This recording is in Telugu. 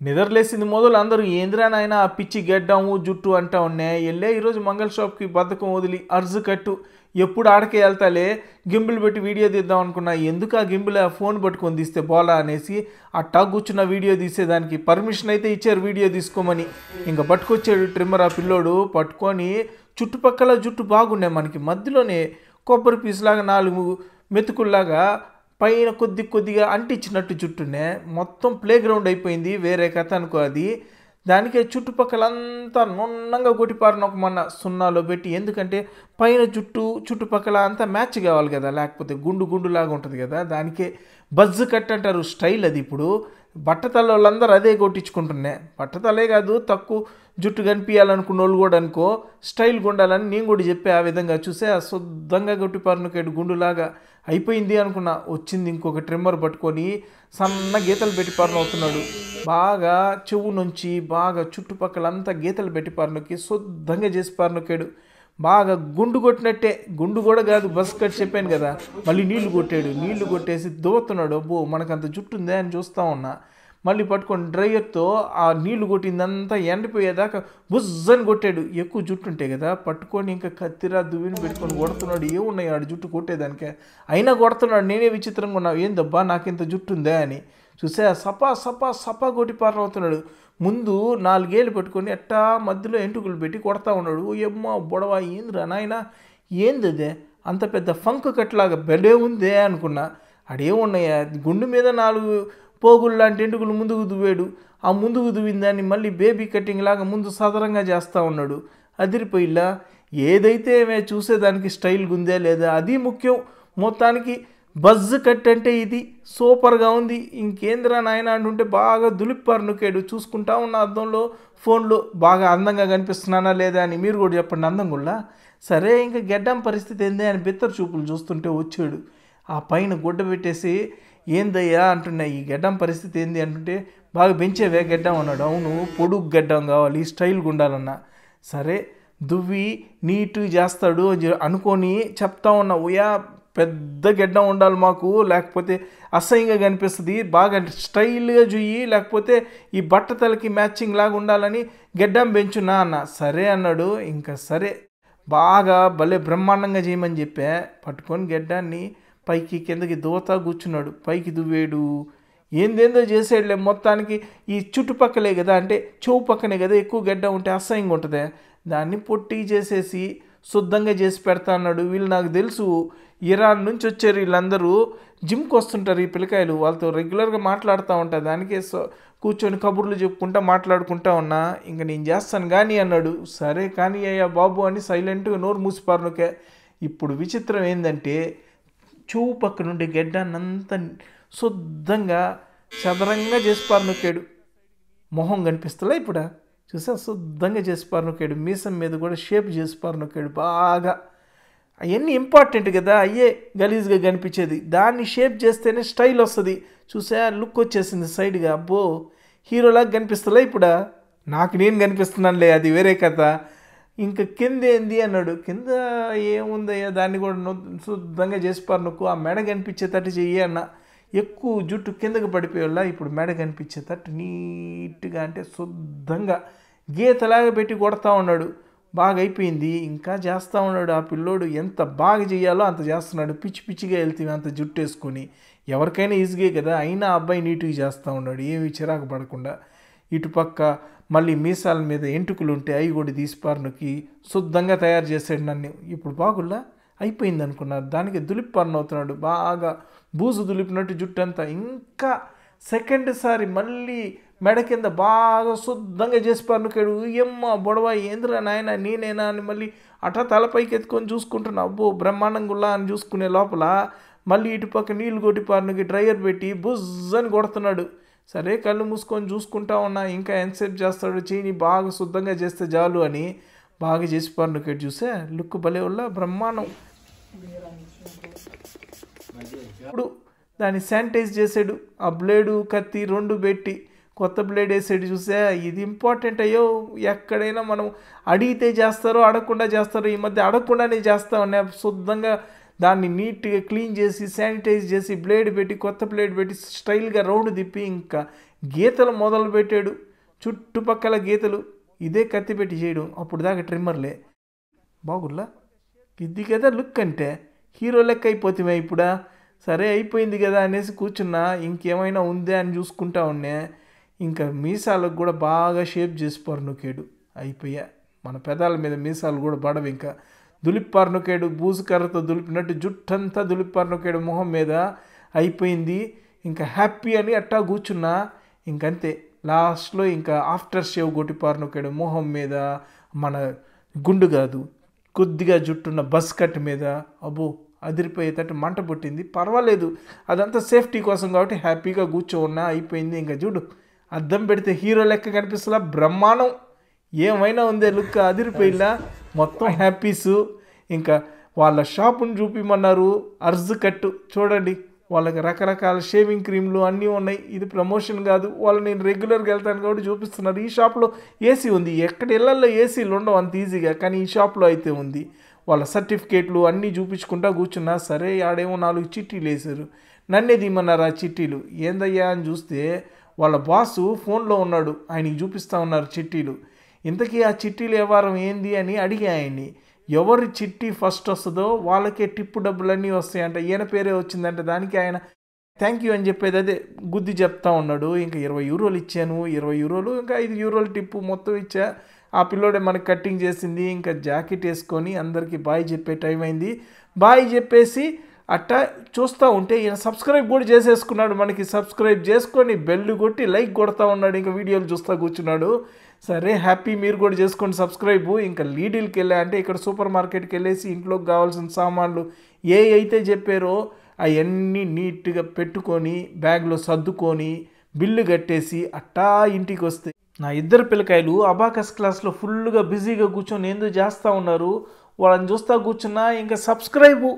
నిద్రలేసింది మొదలు అందరూ ఏందిరా నాయన పిచ్చి గెడ్డాము జుట్టు అంటా ఉన్నే వెళ్ళే ఈరోజు మంగళ షాప్కి బద్ధకం వదిలి అర్జు కట్టు. ఎప్పుడు ఆడకే వెళ్తాలే? గింబులు పెట్టి వీడియో తీద్దాం అనుకున్నా ఎందుకు ఆ గింబుల్ ఆ ఫోన్ పట్టుకొని తీస్తే బోలా అనేసి ఆ టగ్ కూర్చున్న వీడియో తీసేదానికి పర్మిషన్ అయితే ఇచ్చారు వీడియో తీసుకోమని. ఇంకా పట్టుకొచ్చాడు ట్రిమ్మర్ ఆ పిల్లోడు పట్టుకొని చుట్టుపక్కల జుట్టు బాగున్నాయి మనకి. మధ్యలోనే కొబ్బరి పీసులాగా నాలుగు మెతుకుల్లాగా పైన కొద్ది కొద్దిగా అంటించినట్టు చుట్టూనే మొత్తం ప్లే గ్రౌండ్ అయిపోయింది వేరే కథ అనుకో అది. దానికే చుట్టుపక్కలంతా నున్నంగా కొట్టిపారిన ఒక మొన్న సున్నాలో పెట్టి ఎందుకంటే పైన చుట్టూ చుట్టుపక్కల అంతా మ్యాచ్ కావాలి కదా లేకపోతే గుండు గుండు లాగా ఉంటుంది కదా దానికే బజ్జు కట్ అంటారు స్టైల్ అది ఇప్పుడు. బట్టతల వాళ్ళందరూ అదే కొట్టించుకుంటున్నా బట్టతలే కాదు తక్కువ జుట్టు కనిపించాలనుకున్న వాళ్ళు కూడా అనుకో స్టైల్ ఉండాలని నేను కూడా చెప్పే ఆ విధంగా చూసే ఆ శుద్ధంగా కొట్టిపారినకేడు గుండులాగా అయిపోయింది అనుకున్నా. వచ్చింది ఇంకొక ట్రిమ్మర్ పట్టుకొని సన్న గీతలు పెట్టి పారన అవుతున్నాడు. బాగా చెవు నుంచి బాగా చుట్టుపక్కలంతా గీతలు పెట్టి పారనొక్కి శుద్ధంగా చేసి పారనొక్కాడు బాగా గుండు కొట్టినట్టే. గుండు కూడా కాదు బస్ కట్ చెప్పాను కదా. మళ్ళీ నీళ్ళు కొట్టాడు. నీళ్ళు కొట్టేసి దువ్వుతున్నాడు అబ్బో మనకంత జుట్టు ఉందే అని చూస్తా ఉన్నా. మళ్ళీ పట్టుకొని డ్రైయర్తో ఆ నీళ్ళు కొట్టిందంతా ఎండిపోయేదాకా బుజ్జని కొట్టాడు. ఎక్కువ జుట్టు ఉంటాయి కదా పట్టుకొని ఇంకా కత్తిరా దువ్విని పెట్టుకొని కొడుతున్నాడు. ఏమున్నాయి ఆడు జుట్టు కొట్టేదానికే? అయినా కొడుతున్నాడు. నేనే విచిత్రంగా ఉన్నావు ఏందబ్బా నాకు ఇంత జుట్టు ఉందే అని. చూసే సపా సపా సపా కొట్టి పారవుతున్నాడు. ముందు నాలుగేళ్ళు పెట్టుకొని ఎట్టా మధ్యలో ఎంటుకులు పెట్టి కొడతా ఉన్నాడు. ఎమ్మ బొడవ ఏందిరా నాయన? ఏంది అదే? అంత పెద్ద ఫంక్ కట్లాగా బెడే ఉందే అనుకున్నా. అడేమున్నాయా? గుండు మీద నాలుగు పోగులు లాంటి ఎంటుకులు ముందుకు దువ్వాడు. ఆ ముందుకు దువ్విన దాన్ని మళ్ళీ బేబీ కటింగ్ లాగా ముందు సదరంగా చేస్తూ ఉన్నాడు. అదిరిపోయిలా ఏదైతే చూసేదానికి స్టైల్గా ఉందే లేదా? అది ముఖ్యం. మొత్తానికి బజ్ కట్ అంటే ఇది సూపర్గా ఉంది. ఇంకేంద్రా నాయన అంటుంటే బాగా దులిపారు నొక్కాడు చూసుకుంటా ఉన్న అద్దంలో ఫోన్లో బాగా అందంగా కనిపిస్తున్నానా లేదా అని మీరు కూడా చెప్పండి అందంగుల్లా. సరే ఇంకా గెడ్డం పరిస్థితి ఏంది అని బిత్తర చూపులు చూస్తుంటే వచ్చాడు. ఆ పైన గుడ్డ పెట్టేసి ఏందయ్యా? అంటున్నా ఈ గెడ్డం పరిస్థితి ఏంది? అంటుంటే బాగా పెంచేవే గెడ్డం అన్నాడు. అవును పొడుగు గెడ్డం కావాలి స్టైల్గా ఉండాలన్నా సరే దువ్వి నీట్ చేస్తాడు అని అనుకొని చెప్తా ఉన్నా ఉయా పెద్ద గెడ్డం ఉండాలి మాకు లేకపోతే అసహ్యంగా కనిపిస్తుంది బాగా స్టైల్గా చూయి లేకపోతే ఈ బట్ట తలకి మ్యాచింగ్ లాగా ఉండాలని గెడ్డం పెంచున్నా అన్న సరే అన్నాడు. ఇంకా సరే. బాగా భలే బ్రహ్మాండంగా చేయమని చెప్పా. పట్టుకొని గెడ్డాన్ని పైకి కిందకి దూత కూర్చున్నాడు. పైకి దువ్వేడు. ఏందేందో చేసేడులే. మొత్తానికి ఈ చుట్టుపక్కలే కదా. అంటే చెవు పక్కనే కదా ఎక్కువ గడ్డ ఉంటే అసహ్యంగా ఉంటుంది. దాన్ని పొట్టి చేసేసి శుద్ధంగా చేసి పెడతా అన్నాడు. వీళ్ళు నాకు తెలుసు ఇరాన్ నుంచి వచ్చారు వీళ్ళందరూ. జిమ్కి వస్తుంటారు ఈ పిల్లకాయలు. వాళ్ళతో రెగ్యులర్గా మాట్లాడుతూ ఉంటా. దానికే సో కూర్చొని కబుర్లు చెప్పుకుంటా మాట్లాడుకుంటా ఉన్నా. ఇంకా నేను చేస్తాను కానీ అన్నాడు. సరే కానీ అయ్యా బాబు అని సైలెంట్గా నోరు మూసిపారునుకే ఇప్పుడు విచిత్రం ఏంటంటే చెవు పక్క నుండి గెడ్డాన్నంతా శుద్ధంగా చదరంగా చేసి పారునొక్కాడు. మొహం కనిపిస్తలే ఇప్పుడా? చూసా శుద్ధంగా చేసి పారనొక్కాడు మీసం మీద కూడా షేప్ చేసి పారనొక్కాడు బాగా. అవన్నీ ఇంపార్టెంట్ కదా అయ్యే గలీజ్గా కనిపించేది. దాన్ని షేప్ చేస్తేనే స్టైల్ వస్తుంది. చూసా లుక్ వచ్చేసింది సైడ్గా. అబ్బో హీరోలాగా కనిపిస్తలే ఇప్పుడు? నాకు నేను కనిపిస్తున్నానులే అది వేరే కథ. ఇంకా కింద ఏంది అన్నాడు. కింద ఏముందయ్యా? దాన్ని కూడా శుద్ధంగా చేసిపారు నొక్కు ఆ మెడ కనిపించేటట్టు చెయ్యి అన్న. ఎక్కువ జుట్టు కిందకి పడిపోయేలా ఇప్పుడు మెడ కనిపించేటట్టు నీట్గా అంటే శుద్ధంగా గీతలాగా పెట్టి కొడతా ఉన్నాడు. బాగా అయిపోయింది ఇంకా చేస్తూ ఉన్నాడు ఆ పిల్లోడు. ఎంత బాగా చేయాలో అంత చేస్తున్నాడు. పిచ్చి పిచ్చిగా వెళ్తే అంత జుట్టు వేసుకొని. ఎవరికైనా ఈజీగే కదా. అయినా ఆ అబ్బాయి నీట్గా చేస్తూ ఉన్నాడు. ఏమీ చిరాకు పడకుండా. ఇటుపక్క మళ్ళీ మీసాల మీద ఎంటుకలు ఉంటే అవి కూడా తీసిపారనొక్కి శుద్ధంగా తయారు చేసాడు నన్ను. ఇప్పుడు బాగుల్లా అయిపోయింది అనుకున్నారు దానికి దులిపారన అవుతున్నాడు బాగా బూజు దులిపినట్టు జుట్టు అంతా ఇంకా సెకండ్ సారి మళ్ళీ మెడ కింద బాగా శుద్ధంగా చేసి పన్నుకాడు ఏమ్మ బొడవ ఏందిరా నాయన నేనేనా అని మళ్ళీ అట్లా తలపైకి ఎత్తుకొని చూసుకుంటున్నా. అబ్బో బ్రహ్మాండంగుల్లా అని చూసుకునే లోపల మళ్ళీ ఇటుపక్క నీళ్ళు కొట్టి పారునికి డ్రైయర్ పెట్టి బుజ్జని కొడుతున్నాడు. సరే కళ్ళు మూసుకొని చూసుకుంటా ఉన్నా. ఇంకా ఎంతసేపు చేస్తాడు చేయని బాగా శుద్ధంగా చేస్తే చాలు అని బాగా చేసి పారునికి చూసే లుక్ భలే వల్ల బ్రహ్మాండం. ఇప్పుడు దాన్ని శానిటైజ్ చేసాడు ఆ బ్లేడు కత్తి రెండు పెట్టి కొత్త బ్లేడ్ వేసాడు చూసా ఇది ఇంపార్టెంట్ అయ్యో ఎక్కడైనా మనం అడిగితే చేస్తారో అడగకుండా చేస్తారో ఈ మధ్య అడగకుండానే చేస్తామని శుద్ధంగా దాన్ని నీట్గా క్లీన్ చేసి శానిటైజ్ చేసి బ్లేడ్ పెట్టి కొత్త బ్లేడ్ పెట్టి స్టైల్గా రౌండ్ తిప్పి ఇంకా గీతలు మొదలు పెట్టాడు చుట్టుపక్కల గీతలు ఇదే కత్తి పెట్టి చేయడం అప్పుడు దాకా ట్రిమ్మర్లే బాగుల్లా ఇది కదా లుక్ అంటే. హీరో లెక్క అయిపోతామే ఇప్పుడా? సరే అయిపోయింది కదా అనేసి కూర్చున్నా ఇంకేమైనా ఉందే అని చూసుకుంటా ఉన్నా ఇంకా మీసాలకు కూడా బాగా షేప్ చేసి పర్నుకేడు అయిపోయా. మన పెదాల మీద మీసాలు కూడా పడవు ఇంకా. దులిపార్నుకేడు బూజు కర్రతో దులిపినట్టు జుట్టంతా దులిపార్నుకేడు మొహం మీద. అయిపోయింది. ఇంకా హ్యాపీ అని అట్టా కూర్చున్నా. ఇంకంతే. లాస్ట్లో ఇంకా ఆఫ్టర్ షేవ్ కొట్టిపార్నుకేడు మొహం మీద మన గుండు కాదు కొద్దిగా జుట్టున్న బస్ కట్ మీద అబ్బో అదిరిపోయేటట్టు మంట పుట్టింది. పర్వాలేదు అదంతా సేఫ్టీ కోసం కాబట్టి హ్యాపీగా కూర్చో ఉన్నా అయిపోయింది. ఇంకా చూడు అద్దం పెడితే హీరో లెక్క కనిపిస్తలా బ్రహ్మాండం. ఏమైనా ఉందే లుక్ అదిరిపోయిందా మొత్తం హ్యాపీసు. ఇంకా వాళ్ళ షాపుని చూపిమన్నారు అర్జు కట్టు చూడండి. వాళ్ళకి రకరకాల షేవింగ్ క్రీమ్లు అన్నీ ఉన్నాయి. ఇది ప్రమోషన్ కాదు. వాళ్ళు నేను రెగ్యులర్గా వెళ్తాను కాబట్టి చూపిస్తున్నారు. ఈ షాప్లో ఏసీ ఉంది. ఎక్కడ ఇళ్ళలో ఏసీలు ఉండవు. అంత ఈజీగా కానీ ఈ షాప్లో అయితే ఉంది. వాళ్ళ సర్టిఫికేట్లు అన్నీ చూపించుకుంటా కూర్చున్నా. సరే ఆడేమో నాలుగు చిట్టీలు వేశారు. నన్నే దిమ్మన్నారు ఆ చిట్టీలు. ఏందయ్యా? అని చూస్తే వాళ్ళ బాసు ఫోన్లో ఉన్నాడు. ఆయనకి చూపిస్తూ ఉన్నారు చిట్టీలు. ఇంతకీ ఆ చిట్టీలు వ్యవహారం ఏంది? అని అడిగా ఆయన్ని. ఎవరి చిట్టి ఫస్ట్ వస్తుందో వాళ్ళకే టిప్పు డబ్బులన్నీ వస్తాయంట. ఈయన పేరే వచ్చిందంటే. దానికి ఆయన థ్యాంక్ యూ అని చెప్పేది అదే గుద్ది చెప్తా ఉన్నాడు. ఇంకా ఇరవై యూరోలు ఇచ్చాను. ఇరవై యూరోలు ఇంకా ఐదు యూరోలు టిప్పు మొత్తం ఇచ్చా. ఆ పిల్లోడే మనకి కట్టింగ్ చేసింది. ఇంకా జాకెట్ వేసుకొని అందరికీ బాయ్ చెప్పే టైం అయింది. బాయ్ చెప్పేసి అట్టా చూస్తూ ఉంటే ఈయన సబ్స్క్రైబ్ కూడా చేసేసుకున్నాడు. మనకి సబ్స్క్రైబ్ చేసుకొని బెల్ కొట్టి లైక్ కొడతా ఉన్నాడు. ఇంకా వీడియోలు చూస్తూ కూర్చున్నాడు. సరే హ్యాపీ మీరు కూడా చేసుకోండి సబ్స్క్రైబ్. ఇంకా లీడిల్కి వెళ్ళా అంటే ఇక్కడ సూపర్ మార్కెట్కి వెళ్ళేసి ఇంట్లోకి కావాల్సిన సామాన్లు ఏ అయితే చెప్పారో అవన్నీ నీట్గా పెట్టుకొని బ్యాగ్లో సర్దుకొని బిల్లు కట్టేసి అట్టా ఇంటికి వస్తాయి నా ఇద్దరు పిల్లకాయలు అబాకస్ క్లాస్లో ఫుల్గా బిజీగా కూర్చొని ఎందుకు చేస్తూ ఉన్నారు. వాళ్ళని చూస్తా కూర్చున్నా ఇంకా సబ్స్క్రైబు.